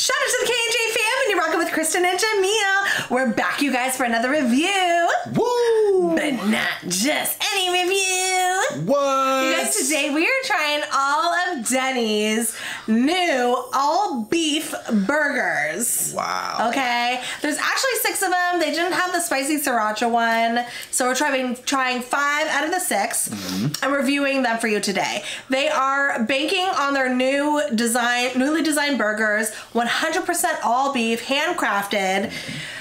Shout out to the KJ fam, and you're rocking with Kristin and Jamil. We're back, you guys, for another review. Woo! But not just any review. What? You guys, today we are trying all of Denny's new all beef burgers. Wow. Okay, there's actually six of them. They didn't have the spicy sriracha one, so we're trying trying five out of the 6 Mm-hmm. I'm reviewing them for you today. They are banking on their new design, newly designed burgers, 100% all beef, handcrafted.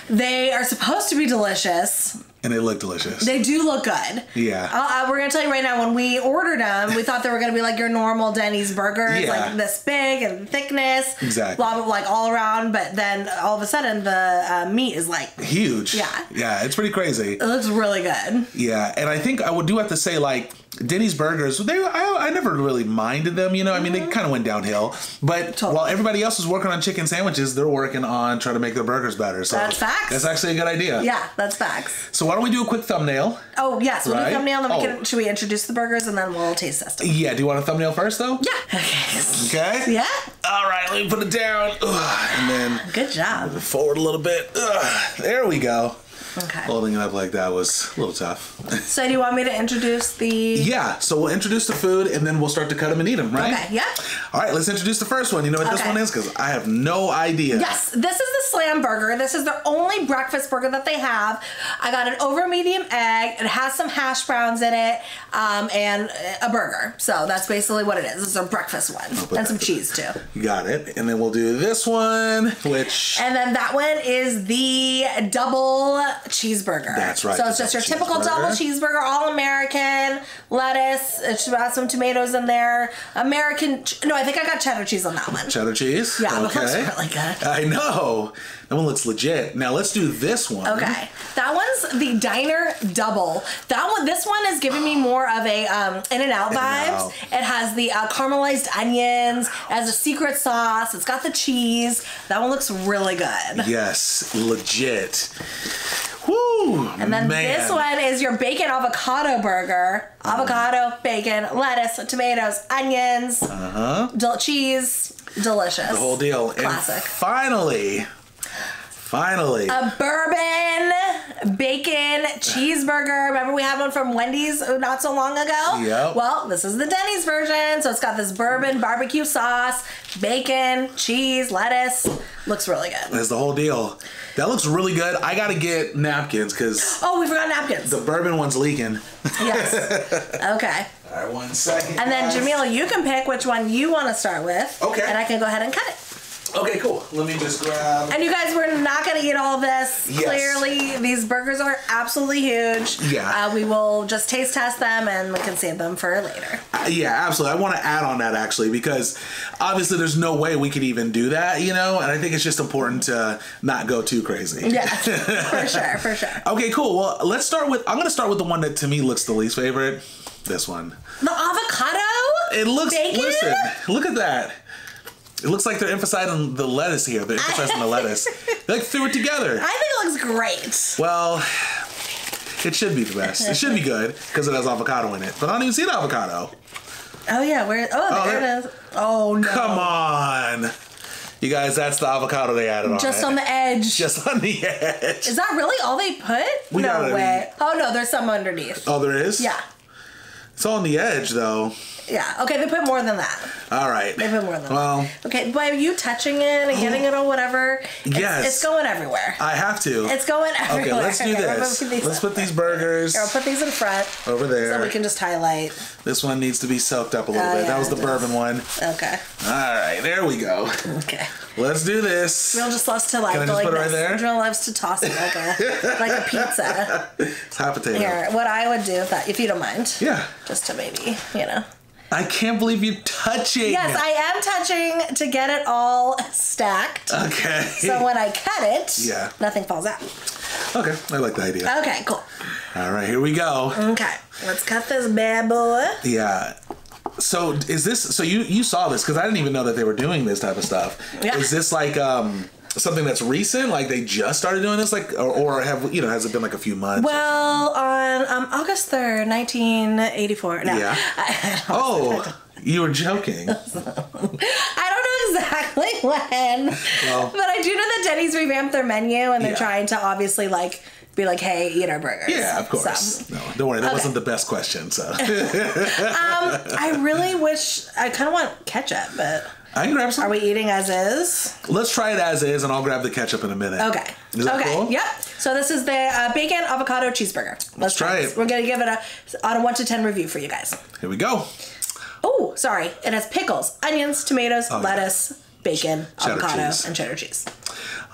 They are supposed to be delicious. And they look delicious. They do look good. Yeah. Uh, uh, we're gonna tell you right now. When we ordered them, we thought they were gonna be like your normal Denny's burgers, Yeah. like this big and thickness, Exactly. blah blah, like all around. But then all of a sudden, the uh, meat is like Huge. Yeah. Yeah, it's pretty crazy. it looks really good. Yeah, and I think I would do have to say like Denny's burgers. They I, I never really minded them. You know, I mean they kind of went downhill. But Mm-hmm. Totally. while everybody else is working on chicken sandwiches, they're working on trying to make their burgers better. So That's facts. That's actually a good idea. Yeah, that's facts. So why don't we do a quick thumbnail? Oh yes, we'll Right. do thumbnail. Then we Oh. can. Should we introduce the burgers and then we'll taste test them? Yeah. Do you want a thumbnail first though? Yeah. Okay. Okay. Yeah. All right. Let me put it down. Ugh, and then Good job. forward a little bit. Ugh, there we go. Okay. Holding it up like that was a little tough. So do you want me to introduce the? yeah, so we'll introduce the food and then we'll start to cut them and eat them, right? Okay. Yeah. All right, let's introduce the first one. You know what this one is? Because I have no idea. Yes, this is the Slam Burger. This is their only breakfast burger that they have. I got an over medium egg. It has some hash browns in it, um, and a burger. So that's basically what it is. Is a breakfast one, and some cheese too. You got it. And then we'll do this one, which. And then that one is the double cheeseburger. That's right, So it's just your typical double cheeseburger. all American, lettuce. It's got some tomatoes in there. American. No, I think I got cheddar cheese on that one. Cheddar cheese? Yeah, okay. really good. I know. That one looks legit. Now let's do this one. Okay, that one's the diner double. That one, this one is giving me more of a um, In-N-Out vibes. It has the uh, caramelized onions, it has a secret sauce. It's got the cheese. That one looks really good. Yes, legit. Woo! And then man. this one is your bacon avocado burger. Avocado, bacon, lettuce, tomatoes, onions, Uh-huh. del- cheese. Delicious. The whole deal. Classic. And finally, finally. a bourbon bacon cheeseburger. Remember we had one from Wendy's not so long ago? Yep. Well, this is the Denny's version. So it's got this bourbon barbecue sauce, bacon, cheese, lettuce. Looks really good. That's the whole deal. That looks really good. I gotta get napkins because Oh, we forgot napkins. the bourbon one's leaking. yes. Okay. All right, one second. And then guys. Jamil, you can pick which one you want to start with. Okay. And I can go ahead and cut it. Okay, cool. Let me just grab. And you guys, we're not going to eat all this. Yes. Clearly, these burgers are absolutely huge. Yeah. Uh, we will just taste test them and we can save them for later. Uh, yeah, absolutely. I want to add on that actually because obviously there's no way we could even do that, you know. And I think it's just important to not go too crazy. Yeah, for sure, for sure. Okay, cool. Well, let's start with. I'm gonna start with the one that to me looks the least favorite. This one. The avocado? It looks. Bacon? Listen, look at that. It looks like they're emphasizing the lettuce here. They're emphasizing the lettuce. They like threw it together. I think it looks great. Well, it should be the best. It should be good because it has avocado in it. But I don't even see the avocado. Oh yeah, where? Oh, Oh, there it is. Oh no! Come on, you guys. That's the avocado they added on. Just it. on the edge. Just on the edge. is that really all they put? We no way. Oh no, there's some underneath. Oh, there is. Yeah, It's on the edge though. Yeah. Okay, they put more than that. All right. They put more than Well, that. Okay, by you touching it and getting it on whatever, it's, Yes. it's going everywhere. I have to. It's going everywhere. okay, let's do Okay, this. Let's put these burgers Here, I'll put these in front over there. so we can just highlight. This one needs to be soaked up a little Oh, bit. yeah, that was the does. bourbon one. Okay. All right, there we go. Okay. Let's do this. Jill just loves to like Can I just like put it right there? Jill loves to toss it like a like a pizza. It's hot potato. Here, what I would do if that, if you don't mind. Yeah. Just to maybe, you know. I can't believe you're touching. Yes, I am touching to get it all stacked. Okay. So when I cut it, Yeah. nothing falls out. okay, I like the idea. Okay, cool. All right, here we go. Okay, let's cut this bad boy. Yeah. So is this? So you you saw this because I didn't even know that they were doing this type of stuff. Yeah. Is this like um something that's recent? Like they just started doing this? Like or, or have you know has it been like a few months? Well, on um, August 3rd, 1984. No, Yeah. I, oh, you were joking. I don't know exactly when. Well. but I do know that Denny's revamped their menu and they're Yeah. trying to obviously like be like, hey, eat our burgers. Yeah, of course. So, No, don't worry. That Okay. wasn't the best question. So I really wish I kind of want ketchup, but I can grab some. are we eating as is? Let's try it as is, and I'll grab the ketchup in a minute. Okay. Is that okay. cool? Yep. So this is the uh, bacon avocado cheeseburger. Let's, try this. it. We're gonna give it a on a one to ten review for you guys. Here we go. Oh, sorry. It has pickles, onions, tomatoes, Oh, yeah. lettuce, bacon, Cheddar avocado, cheese. and cheddar cheese.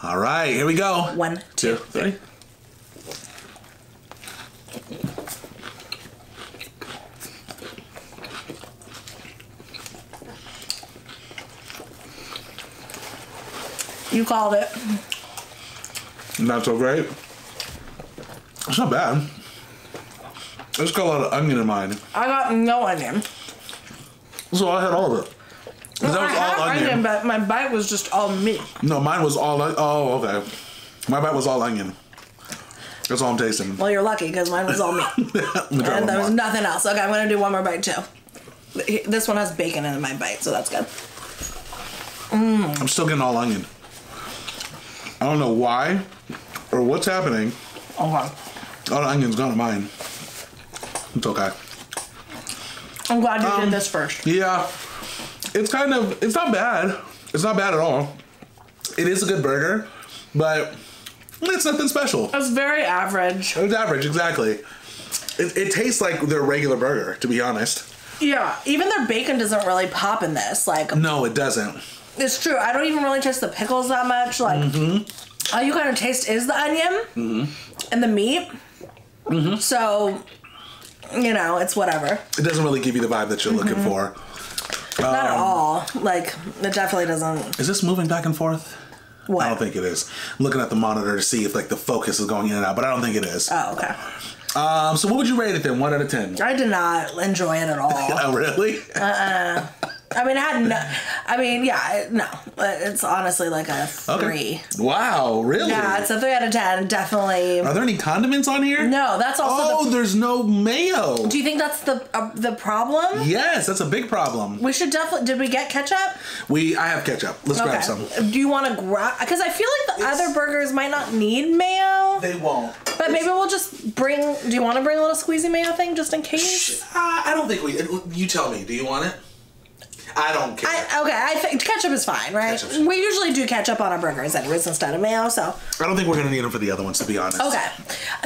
All right, here we go. One, two, Two, three. You called it. Not so great. It's not bad. It's got a lot of onion in mine, I got no onion. so I had all of it. that I was had all onion. onion, but my bite was just all meat. No, mine was all. Oh, okay. My bite was all onion. That's all I'm tasting. Well, you're lucky because mine was all meat. Me and there was nothing else. Okay, I'm gonna do one more bite too. This one has bacon in my bite, so that's good. I'm still getting all onion. I don't know why or what's happening. Okay. All the onion's gone in mine. It's okay. I'm glad you Um, did this first. Yeah, it's kind of. It's not bad. It's not bad at all. It is a good burger, but it's nothing special. It's very average. It's average, exactly. It, it tastes like their regular burger, to be honest. Yeah, even their bacon doesn't really pop in this. Like, No, it doesn't. It's true. I don't even really taste the pickles that much. Like, Mm-hmm. all you kind of taste is the onion and the meat. Mm-hmm. So, you know, it's whatever. It doesn't really give you the vibe that you're looking for. Not Um, at all. Like, it definitely doesn't. Is this moving back and forth? What? I don't think it is. I'm looking at the monitor to see if like the focus is going in and out, but I don't think it is. Oh, okay. Um, so what would you rate it then? One out of ten? I did not enjoy it at all. Oh, really? I mean, I had no. I mean, yeah, no. It's honestly like a three. Wow, really? Yeah, it's a three out of ten. Definitely. Are there any condiments on here? No, that's also Oh, the. there's no mayo. Do you think that's the uh, the problem? Yes, that's a big problem. We should definitely. Did we get ketchup? We, I have ketchup. Let's grab some. Do you want to grab? Because I feel like the other burgers might not need mayo. They won't. But maybe we'll just bring. Do you want to bring a little squeezy mayo thing just in case? Uh, I don't think we. You tell me. Do you want it? I don't care. I, okay, I think ketchup is fine, right? Ketchup's. We usually do ketchup on our burgers anyways instead of mayo, so I don't think we're gonna need them for the other ones, to be honest. okay.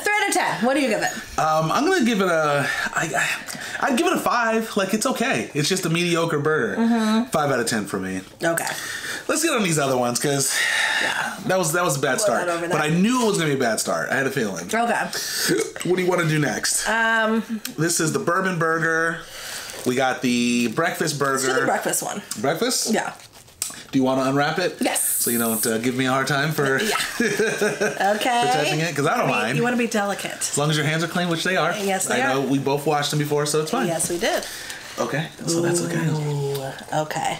Three out of ten. What do you give it? Um, I'm gonna give it a. I, I, I'd give it a five. Like it's okay. It's just a mediocre burger. Mm-hmm. Five out of ten for me. Okay. Let's get on these other ones because yeah. that was that was a bad start. that over But. I knew it was gonna be a bad start. I had a feeling. Okay. What do you want to do next? Um, this is the bourbon burger. We got the breakfast burger. to the breakfast one. breakfast? Yeah. Do you want to unwrap it? Yes. So you don't uh, give me a hard time for Yeah. Okay. touching it? 'Cause I don't wanna be- mind. You want to be delicate. as long as your hands are clean, which they are. Yes, they I know we both washed them before, so it's fine. Yes, we did. Okay. So that's okay. Okay.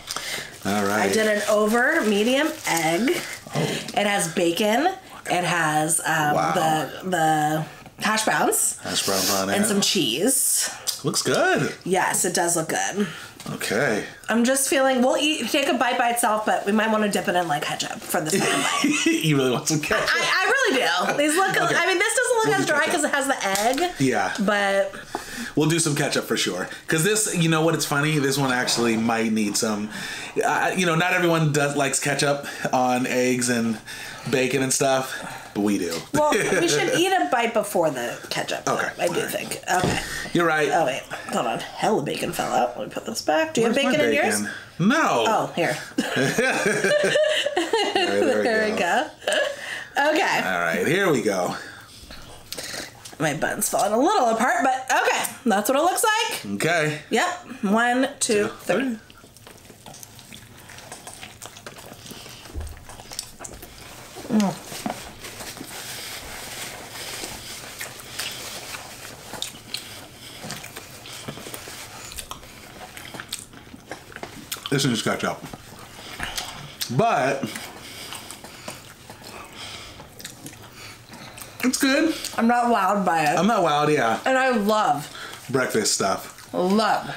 All right. I did an over medium egg. It has bacon. It has um, Wow. the the hash browns Hash browns on it. and some cheese. Looks good. Yes, it does look good. Okay. I'm just feeling we'll eat take a bite by itself, but we might want to dip it in like ketchup for the second bite. you really want some ketchup? I, I really do. These look. Okay. I mean, this doesn't look We'll as do dry because it has the egg. Yeah. But We'll do some ketchup for sure. Because this, you know what? It's funny. This one actually might need some. Uh, you know, not everyone does likes ketchup on eggs and bacon and stuff, but we do. well, we should eat a bite before the ketchup. though, Okay. I do think. Okay. You're right. Oh wait, hold on. Hella bacon fell out. Let me put this back. Do you Where's have my bacon in yours? No. Oh, here. There, there we go. we go. Okay. All right, here we go. My bun's falling a little apart, but okay. That's what it looks like. Okay. Yep. One, two, three. Mm. This is ketchup. But it's good. I'm not wowed by it. I'm not wild, yeah. and I love, Breakfast stuff. love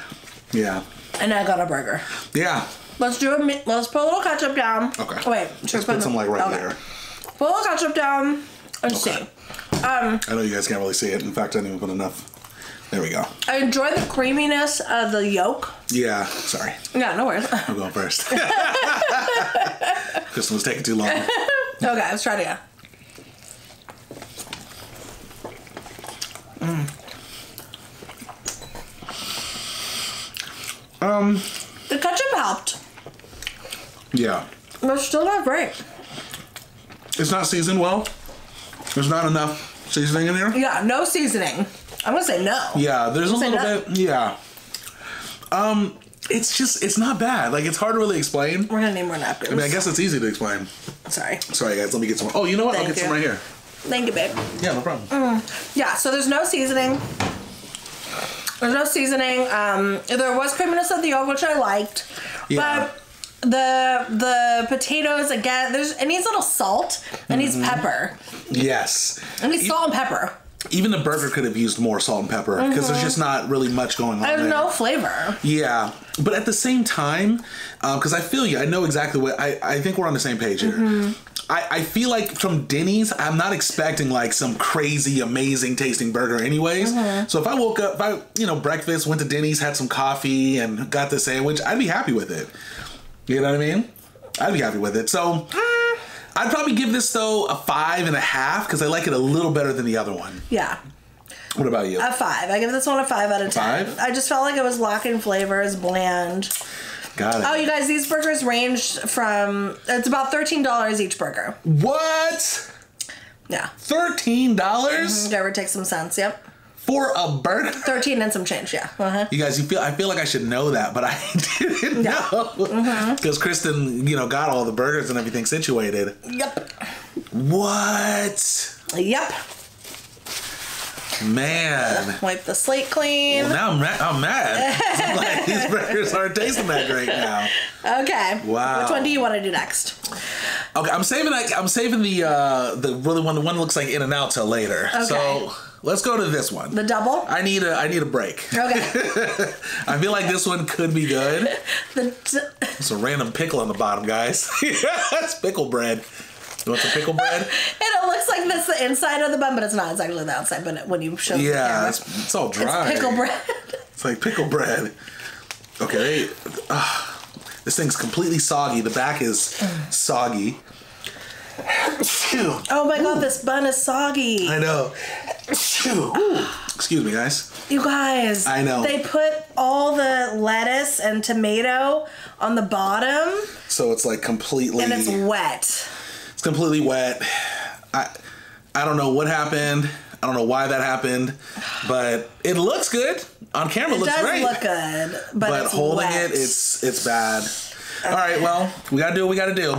Yeah. And I got a burger. Yeah. Let's do a. Let's put a little ketchup down. Okay. Wait. Should Let's we put some like right okay. there. Put a little ketchup down and Okay. see. Um, I know you guys can't really see it. In fact, I didn't even put enough. There we go. I enjoy the creaminess of the yolk. Yeah, sorry. Yeah, no worries. I'm going first. Kristin was taking too long. okay, let's try it again. Um, The ketchup helped. yeah. But it's still not great. It's not seasoned well. There's not enough seasoning in here. Yeah, no seasoning. I'm gonna say no. Yeah, there's a little no. bit. Yeah. Um, it's just it's not bad. Like it's hard to really explain. We're gonna need more napkins. I mean, I guess it's easy to explain. Sorry. Sorry, guys. Let me get some. Oh, you know what? I'll Thank get some right here. Thank you, babe. Yeah, no problem. Yeah, so there's no seasoning. There's no seasoning. Um, there was creaminess of the yolk, which I liked. Yeah. But the the potatoes again, there's it needs a little salt. It needs Mm-hmm. pepper. Yes. It needs salt and pepper. Even the burger could have used more salt and pepper because there's just not really much going on There's there. no flavor. Yeah, but at the same time, because I feel you, I know exactly what I. I think we're on the same page here. Mm-hmm. I, I feel like from Denny's, I'm not expecting like some crazy, amazing tasting burger, anyways. Mm-hmm. So if I woke up, if I you know breakfast, went to Denny's, had some coffee, and got the sandwich, I'd be happy with it. You know what I mean? I'd be happy with it. So. I'd probably give this though a five and a half because I like it a little better than the other one. Yeah. What about you? A five. I give this one a five out of ten. Five? I just felt like it was lacking flavors, bland. Got it. Oh, you guys, these burgers range from it's about thirteen dollars each burger. what? Yeah. Thirteen dollars mm-hmm. Give or take some cents. Yep. For a burger? Thirteen and some change. Yeah. Uh-huh. You guys, you feel I feel like I should know that, but I didn't Yeah. Mm-hmm. know because Kristin, you know, got all the burgers and everything situated. Yep. What? Yep. Man. Wipe the slate clean. Now I'm, ma- I'm mad. I'm like, these burgers aren't tasting that great now. Okay. Wow. Which one do you want to do next? Okay, I'm saving. like, I'm saving the uh the really one. The one that looks like In-N-Out till later. So let's go to this one. The double. I need a I need a break. Okay. I feel like this one could be good. the d- It's a random pickle on the bottom, guys. That's pickle bread. You want some pickle bread? and it looks like this the inside of the bun, but it's not. Actually the outside. But when you show the Yeah, camera, it's, it's all dry. it's pickle bread. It's like pickle bread. Okay. ah, this thing's completely soggy. The back is soggy. Oh my god, this bun is soggy. I know. Excuse me, guys. You guys, I know. They put all the lettuce and tomato on the bottom, So it's like completely. and it's wet. It's completely wet. I I don't know what happened. I don't know why that happened, but it looks good on camera. It looks does great, look good, but, but holding wet. it, it's it's bad. All right, well, we gotta do what we gotta do,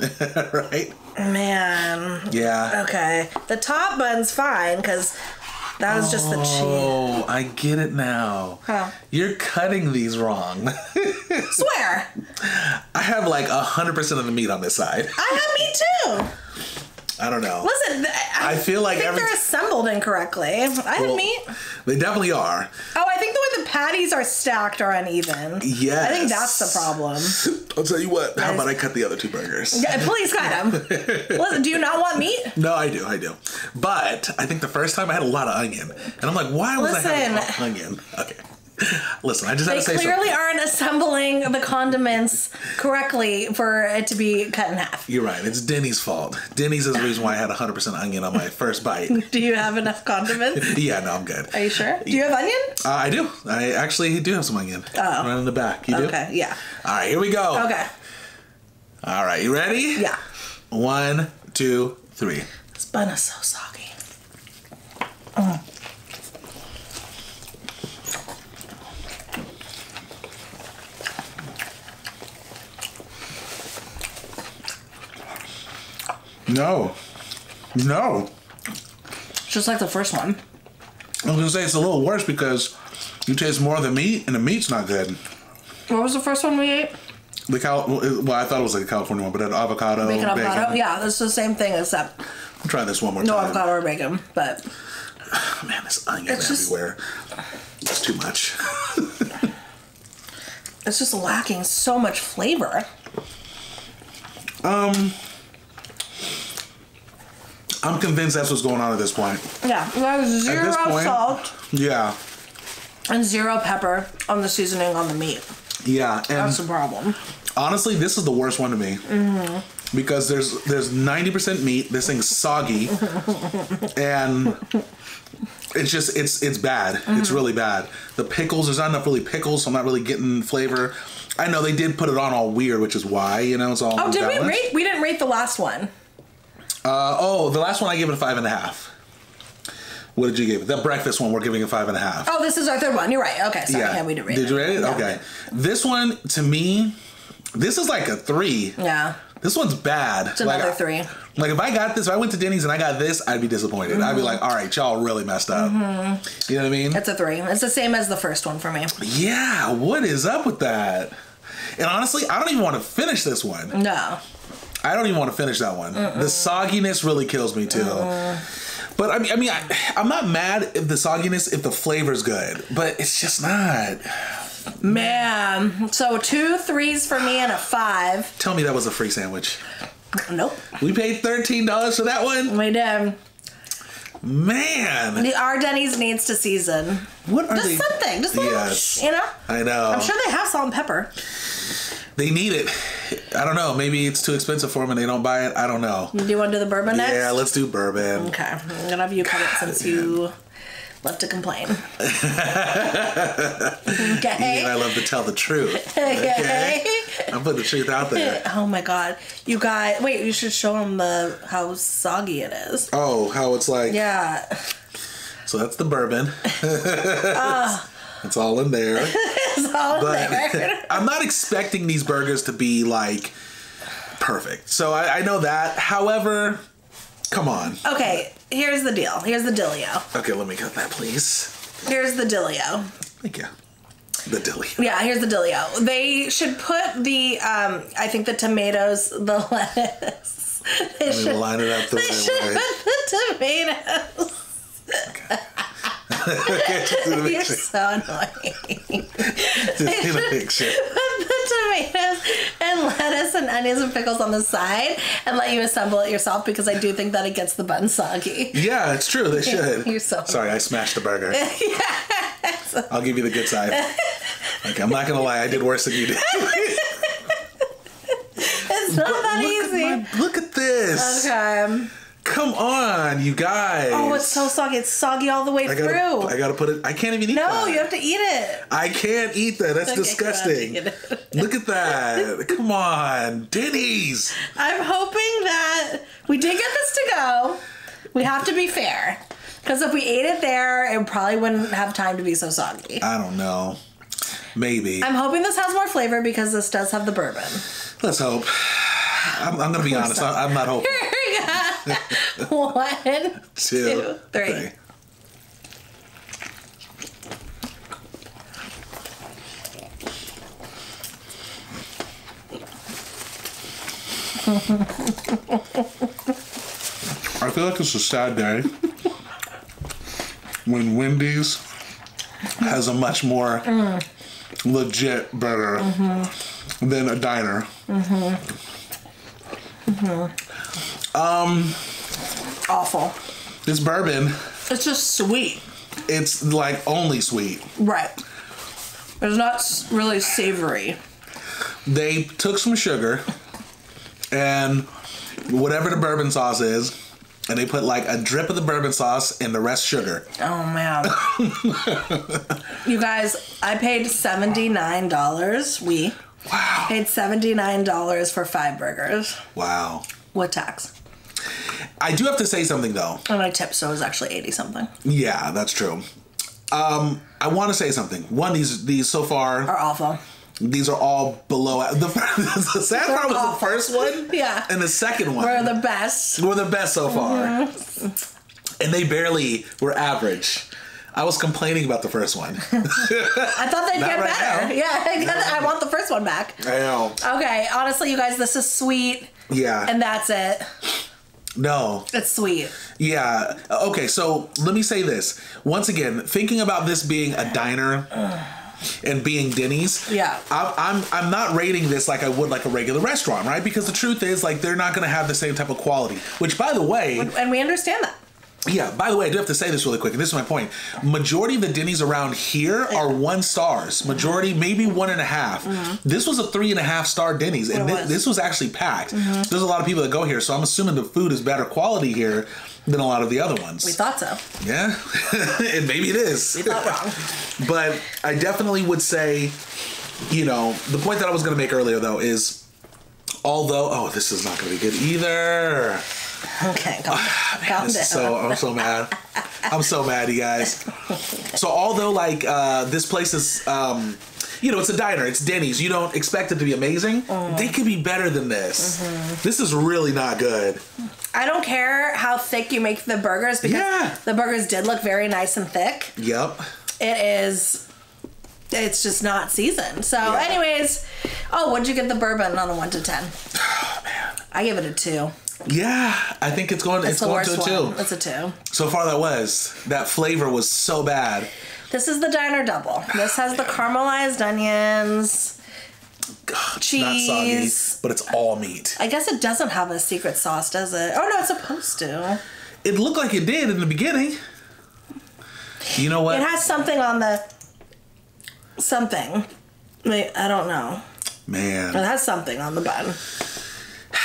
right? man. Yeah. Okay, the top bun's fine because that was just the cheese. Oh, I get it now. Huh. You're cutting these wrong. Swear, I have like hundred percent of the meat on this side. I have meat too. I don't know. Listen, I, I feel like think every they're assembled incorrectly. I have Well, meat. They definitely are. Oh, patties are stacked or uneven. Yes. I think that's the problem. I'll tell you what. How about I cut the other two burgers? Yeah, please cut them. Listen, do you not want meat? No, I do, I do. But I think the first time I had a lot of onion, and I'm like, why was I having onion? Okay, listen, I just They had to say clearly something. aren't assembling the condiments correctly for it to be cut in half. You're right. It's Denny's fault. Denny's is the reason why I had 100% onion on my first bite. Do you have enough condiments? yeah, no, I'm good. Are you sure? Do you have onion? Uh, I do. I actually do have some onion. Oh. Right in the back. You do? Okay, yeah. All right, here we go. Okay, All right, you ready? yeah. One, two, three. This bun is so soggy. No. No. Just like the first one. I was gonna say it's a little worse because you taste more of the meat, and the meat's not good. What was the first one we ate? The cal- well, I thought it was like a California one, but it had avocado, Bacon bacon. avocado? Yeah, it's the same thing except I'll try this one more time. no time. avocado or bacon. But Man, this onion It's just- everywhere. It's too much. it's just lacking so much flavor. Um, I'm convinced that's what's going on at this point. Yeah, there's zero point- salt Yeah, and zero pepper on the seasoning on the meat. yeah, and That's the problem. honestly, this is the worst one to me. Mm-hmm. Because there's there's ninety percent meat. This thing's soggy, and it's just it's it's bad. It's mm-hmm. really bad. The pickles there's not enough really pickles, so I'm not really getting flavor. I know they did put it on all weird, which is why you know it's all. Oh, did we rate? We didn't rate the last one. Uh, oh, the last one I gave it a five and a half. What did you give it? The breakfast one we're giving a five and a half. Oh, this is our third one. You're right. Okay, sorry. Yeah, we did rate Did it. you rate it? Yeah. Okay. This one to me, this is like a three. Yeah, This one's bad. it's another three. Like if I got this, if I went to Denny's and I got this, I'd be disappointed. I'd be like, all right, y'all really messed up. You know what I mean? It's a three. It's the same as the first one for me. yeah. What is up with that? And honestly, I don't even want to finish this one. No. I don't even want to finish that one. The sogginess really kills me too. Uh-huh. But I mean, I mean, I, I'm not mad if the sogginess, if the flavor's good, but it's just not. Man. So two threes for me and a five. Tell me that was a free sandwich. Nope. We paid thirteen dollars for that one. We did. Man, The our Denny's needs to season. what are Just they? something. Just a little, you know? I know. I'm sure they have salt and pepper. They need it. I don't know. Maybe it's too expensive for them and they don't buy it. I don't know. Do you want to do the bourbon next? Yeah, let's do bourbon. Okay. I'm going to have you cut it since you love to complain. okay. And I love to tell the truth. okay. I'm putting the truth out there. Oh my god. You got wait, you should show them the how soggy it is. Oh, how it's like. Yeah. So that's the bourbon. Ah. it's all in there. All But. I'm not expecting these burgers to be like perfect. So I, I know that. However, come on. Okay, here's the deal. Here's the dealio. Okay, let me cut that, please. Here's the dealio. Thank you. The dilly. Yeah, here's the dealio. They should put the um I think the tomatoes, the lettuce. They Let me should, line it up the they right should way. put the tomatoes. Okay, just in the You're so annoying. Just in the picture. Put the tomatoes and lettuce and onions and pickles on the side and let you assemble it yourself because I do think that it gets the bun soggy. Yeah, it's true. They should. You're so- Sorry, I smashed the burger. I'll give you the good side. Okay, I'm not gonna lie. I did worse than you did. It's not that look, easy. At my, look at this. Okay. Come on, you guys. Oh, it's so soggy. It's soggy all the way I through. gotta, I gotta put it. I can't even eat that. no, that. you have to eat it. I can't eat that. That's Okay, disgusting. you have to eat it. Look at that. Come on, Denny's. I'm hoping that we did get this to go. We have to be fair. Because if we ate it there, it probably wouldn't have time to be so soggy. I don't know. Maybe. I'm hoping this has more flavor because this does have the bourbon. Let's hope. I'm, I'm gonna be honest. I, I'm not hoping. One, Two, two, three. three. I feel like it's a sad day when Wendy's has a much more legit burger mm-hmm. than a diner. Mm-hmm. Mm-hmm. Um, Awful. This bourbon, It's just sweet. it's like only sweet. Right. It's not really savory. They took some sugar and whatever the bourbon sauce is, and they put like a drip of the bourbon sauce and the rest sugar. Oh man. you guys, I paid $79. We Wow. paid $79 for five burgers Wow. What tax. I do have to say something though. And my tip, so it was actually 80 something. Yeah, that's true. Um, I want to say something. One, these these so far, Are awful. these are all below. The, the sad part was the first one, Yeah. and the second one We're the best. were the best so far, and they barely were average. I was complaining about the first one. I thought they'd get right better. now. Yeah, I get- I want the first one back. I know. Okay, honestly, you guys, this is sweet, Yeah. and that's it. No. That's sweet. Yeah. Okay, so let me say this. Once again, thinking about this being a diner, and being Denny's, Yeah. I'm, I'm I'm not rating this like I would like a regular restaurant, right? Because the truth is, like, they're not going to have the same type of quality. Which, by the way, And we understand that. Yeah. By the way, I do have to say this really quick, and this is my point. Majority of the Denny's around here are one stars. Majority, maybe one and a half. This was a three and a half star Denny's, and Mm-hmm. It thi- was. this was actually packed. There's a lot of people that go here, so I'm assuming the food is better quality here than a lot of the other ones. We thought so. Yeah, and maybe it is. We thought wrong. but I definitely would say, you know, the point that I was going to make earlier though is, although oh, this is not going to be good either. Okay, calm, calm down. so I'm so mad. I'm so mad, you guys. So although like uh, this place is. Um, you know, it's a diner. It's Denny's. You don't expect it to be amazing. Mm. They could be better than this. Mm-hmm. This is really not good. I don't care how thick you make the burgers because Yeah. the burgers did look very nice and thick. Yep. It is. It's just not seasoned. So, Yeah. anyways, oh, what'd you get the bourbon on a one to ten? Oh, man. I give it a two. Yeah, I think it's going. It's, It's going to a two. one. It's a two. So far, that was that flavor was so bad. This is the diner double. This has the caramelized onions. Not Cheese. soggy, but it's all meat. I guess it doesn't have a secret sauce, does it? Oh no, it's supposed to. It looked like it did in the beginning. You know what, It has something on the something. Wait, I don't know. Man, it has something on the bun.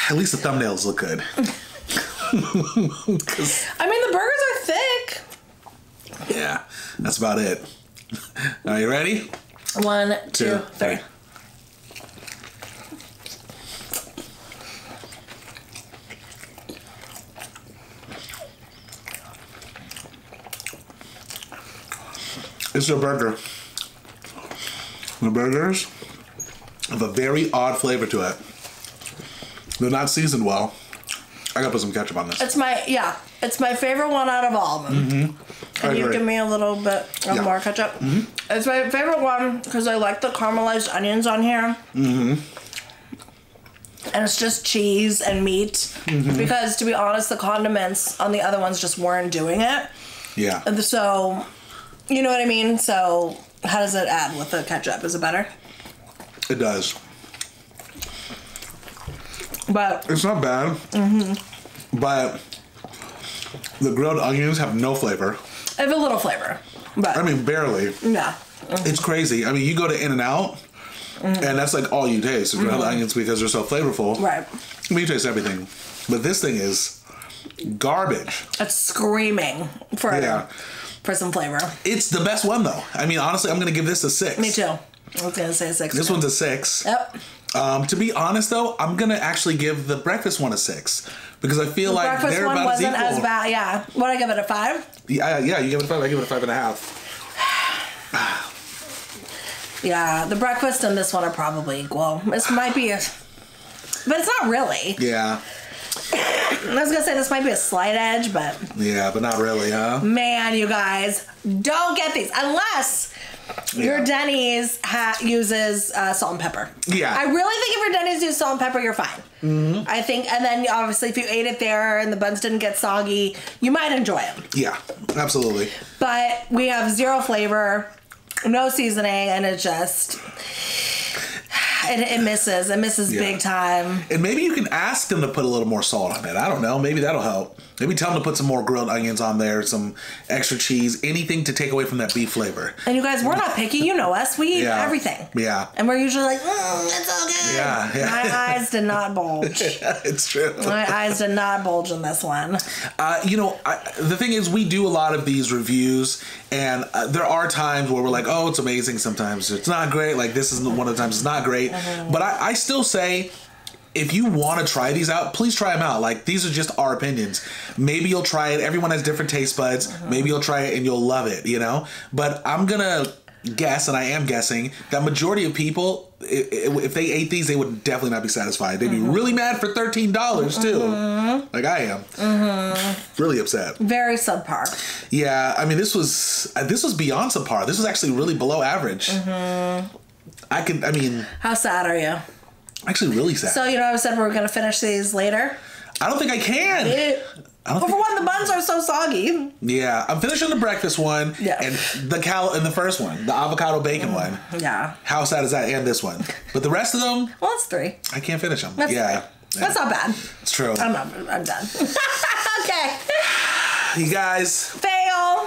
At least the thumbnails look good. I mean, the burgers are thick. yeah, that's about it. Are you ready? One, two, Two, three. three. It's a burger. The burgers have a very odd flavor to it. They're not seasoned well. I gotta put some ketchup on this. It's my yeah. It's my favorite one out of all of them. I Can you give me a little bit of Yeah. Mm-hmm. more ketchup? It's my favorite one because I like the caramelized onions on here. Mm-hmm. And it's just cheese and meat. Mm-hmm. Because to be honest, the condiments on the other ones just weren't doing it. Yeah. And So, you know what I mean? So, how does it add with the ketchup? Is it better? It does. But It's not bad. Mm-hmm. But the grilled onions have no flavor. I have a little flavor. But I mean, barely. yeah. Mm. It's crazy. I mean, you go to In-N-Out, mm. and that's like all you taste grilled mm-hmm. onions because they're so flavorful. Right. I mean, you taste everything. But this thing is garbage. It's screaming for Yeah. for some flavor. It's the best one, though. I mean, honestly, I'm going to give this a six. Me too. I was gonna say six. This one's a six. Yep. Um, to be honest, though, I'm going to actually give the breakfast one a six because I feel like Breakfast they're one about wasn't as as bad. Yeah. What I give it a five? Yeah, yeah, you give it a five. I give it a five and a half. Yeah. The breakfast and this one are probably equal. This might be a, but it's not really. Yeah, I was gonna say this might be a slight edge, but yeah, but not really, huh? man, you guys don't get these unless your Denny's ha- uses uh, salt and pepper. Yeah. I really think if your Denny's use salt and pepper, you're fine. Mm-hmm. I think, and then obviously if you ate it there and the buns didn't get soggy, you might enjoy them. Yeah, absolutely. But we have zero flavor, no seasoning, and it just it, it misses. It misses Yeah. big time. And maybe you can ask them to put a little more salt on it. I don't know. Maybe that'll help. Maybe tell them to put some more grilled onions on there, some extra cheese, anything to take away from that beef flavor. And you guys, we're not picky. You know us. We eat Yeah. everything. Yeah. And we're usually like, mm, it's all good. Yeah, yeah. My eyes did not bulge. it's true. My eyes did not bulge in this one. Uh, you know, I, the thing is, we do a lot of these reviews, and uh, there are times where we're like, "Oh, it's amazing." Sometimes it's not great. Like this is one of the times it's not great. But I, I still say, if you want to try these out, please try them out. Like these are just our opinions. Maybe you'll try it. Everyone has different taste buds. Uh-huh. Maybe you'll try it and you'll love it. You know. But I'm gonna guess, and I am guessing that majority of people. If they ate these, they would definitely not be satisfied. They'd be mm-hmm. really mad for thirteen dollars too, mm-hmm. like I am. Mm-hmm. Really upset. Very subpar. Yeah, I mean this was uh, this was beyond subpar. This was actually really below average. I can, I mean, How sad are you? Actually really sad. So, you know, I said we are going to finish these later. I don't think I can. It, I for one, the buns are so soggy. yeah, I'm finishing the breakfast one Yeah. and the cal and the first one, the avocado bacon one. Yeah. How sad is that? And this one, but the rest of them, Well, it's three. I can't finish them. That's yeah. That's not bad. it's true. I'm not. I'm done. okay. you guys, Fail.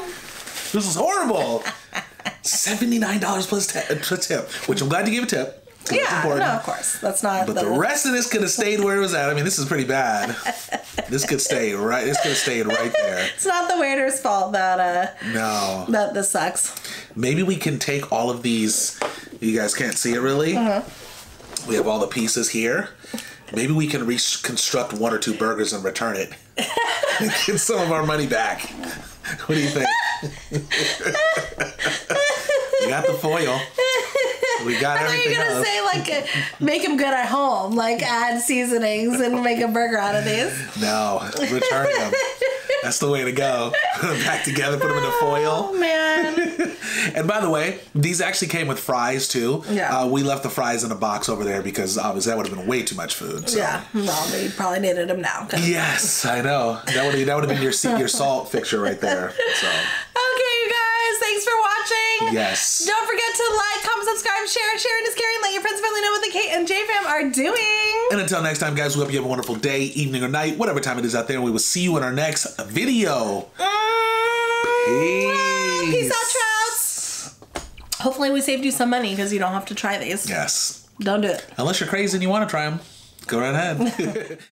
this is horrible. Seventy nine dollars plus ti- uh, plus tip, which I'm glad to give a tip. Yeah. No, of course. That's not. But the rest of this could have stayed where it was at. I mean, this is pretty bad. This could stay right. This could have stayed right there. It's not the waiter's fault that uh No. that this sucks. Maybe we can take all of these. You guys can't see it really. Mm-hmm. We have all the pieces here. Maybe we can reconstruct one or two burgers and return it. Get some of our money back. What do you think? we got the foil. We got I thought you were gonna else. say like uh, make them good at home, like add seasonings and make a burger out of these. No, return them. That's the way to go. Put them back together, put them in a foil. Oh man. And by the way, these actually came with fries too. Yeah. Uh, we left the fries in a box over there because obviously that would have been way too much food. So. Yeah. Well, we probably needed them now. Yes, I know. That would that would have been your your salt fixture right there. So Okay, you guys. Thanks for watching. yes. Don't forget to like, comment, subscribe, share. Sharing is caring. Let your friends and family know what the Kate and J fam are doing. And until next time, guys, we hope you have a wonderful day, evening, or night, whatever time it is out there. And we will see you in our next video. Mm, Peace. Peace out, trouts. Hopefully, we saved you some money because you don't have to try these. Yes. Don't do it. Unless you're crazy and you want to try them, go right ahead.